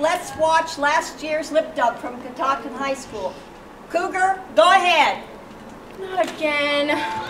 let's watch last year's lip dub from Catoctin High School. Cougar, go ahead. Not again.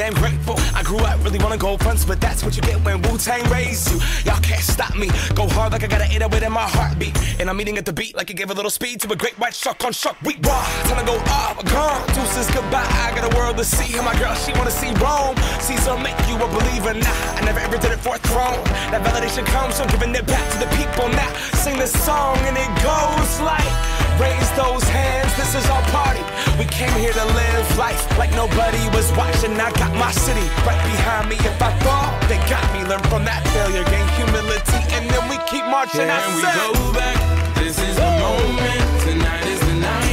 damn grateful. I grew up really wanna go fronts, but that's what you get when Wu Tang raised you. Y'all can't stop me. Go hard like I gotta an 808 in my heartbeat. And I'm eating at the beat like it gave a little speed to a great white shark on shark. We raw. Time to go up, gone. Deuces goodbye. I got a world to see. And my girl, she wanna see Rome. Caesar make you a believer. Nah, I never ever did it for a throne. That validation comes from giving it back to the people. Now sing this song and it goes like. Raise those hands, this is our party. We came here to live life like nobody was watching. I got my city right behind me. If I fall, they got me. Learn from that failure, gain humility, and then we keep marching. I Can we go back? This is the moment. Tonight is the night.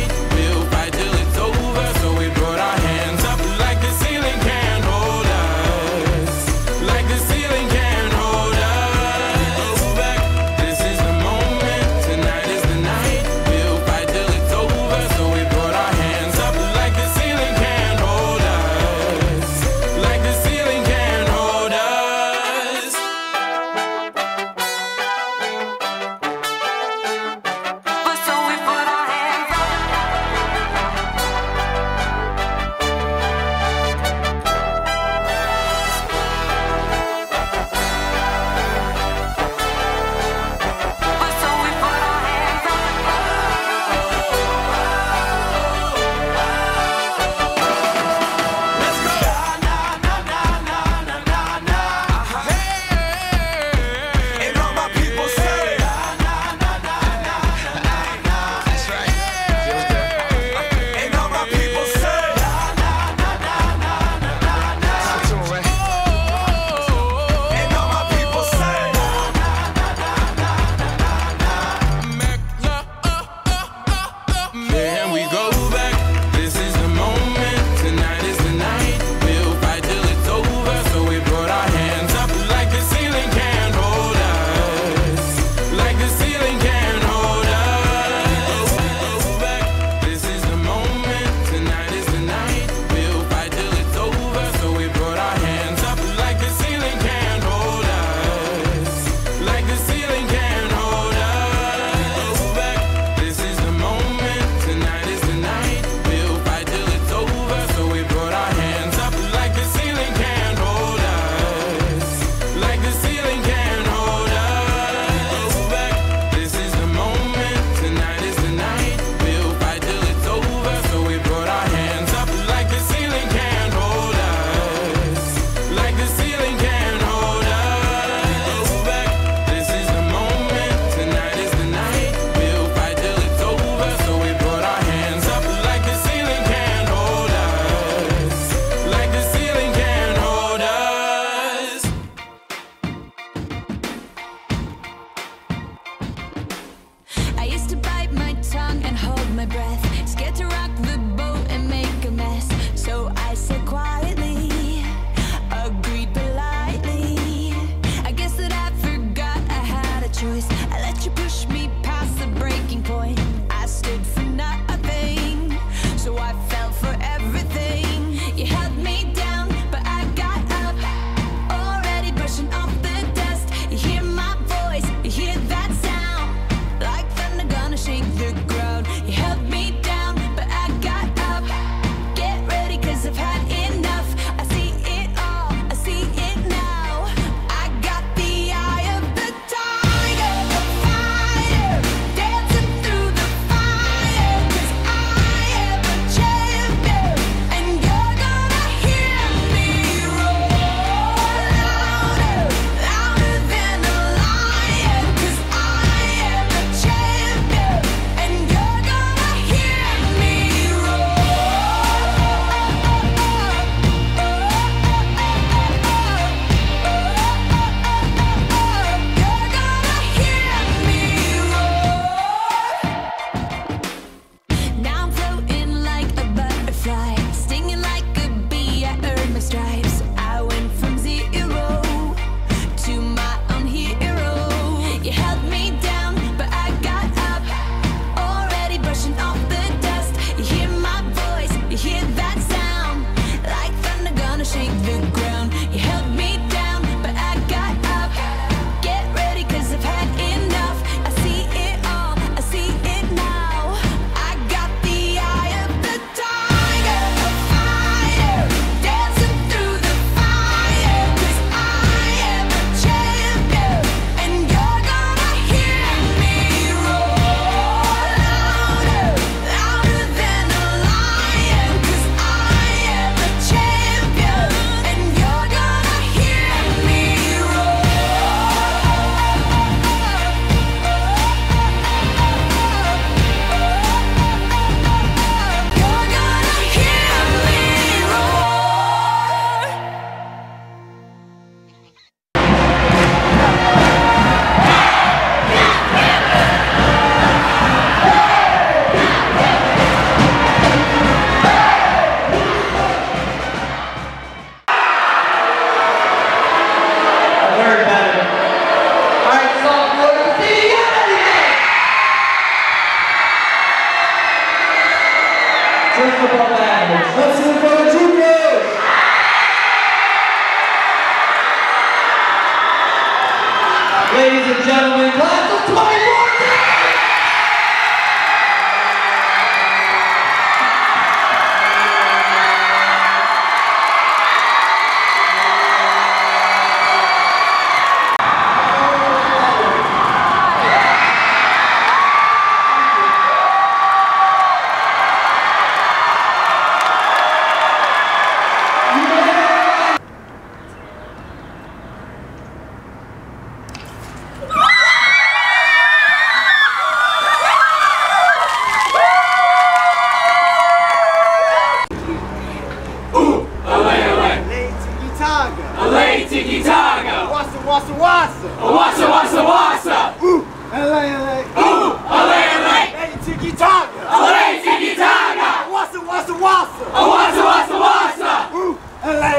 Hello.